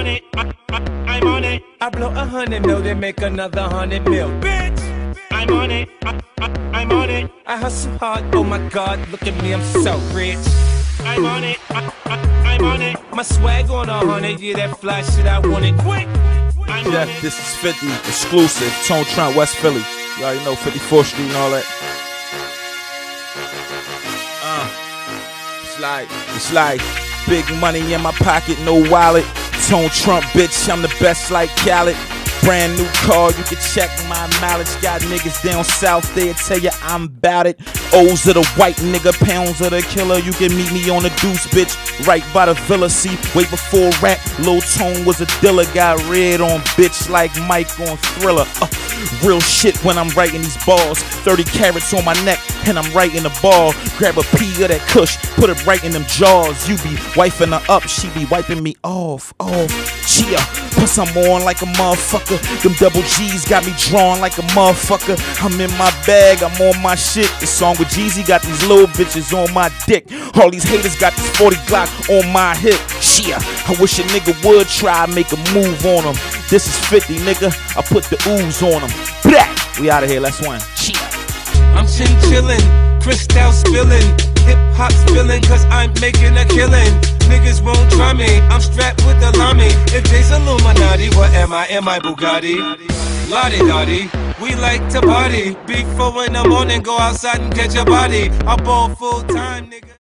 on it. I, I, I'm on it. I blow a hundred mil, then make another hundred mil. Bitch, I'm on it. I, I, I'm on it. I hustle hard, oh my god, look at me, I'm so rich. I'm on it. I, I, I'm on it. My swag on a hundred, yeah, that fly shit, I want it quick. Yeah, this is 50 exclusive. Tone Trump, West Philly. You already know 54th Street and all that. Uh, it's like, it's like big money in my pocket, no wallet. Tone Trump, bitch, I'm the best like Khaled. Brand new car, you can check my mileage. Got niggas down south, they'll tell you I'm bout it. O's of the white nigga, pounds of the killer. You can meet me on the deuce, bitch, right by the villa. See, way before rap, Lil Tone was a dealer. Got red on bitch like Mike on Thriller. Uh, real shit when I'm writing these bars. 30 carats on my neck, and I'm writing the ball. Grab a pea of that kush, put it right in them jaws. You be wiping her up, she be wiping me off. Oh, chia. Plus I'm on like a motherfucker. Them double G's got me drawn like a motherfucker. I'm in my bag, I'm on my shit. The song with Jeezy got these little bitches on my dick. All these haters got this 40 Glock on my hip. Shia, I wish a nigga would try make a move on them. This is 50, nigga. I put the ooze on them. Blah! We out of here, let's one. Chia. I'm chinchillin', crystal spilling, hip hop spilling, cause I'm making a killing. Niggas won't try me, I'm strapped with the lami. If they's Illuminati, what am I? Am I Bugatti? Lodi Dodi, we like to party. Big four in the morning, go outside and catch a body. I ball full time, nigga.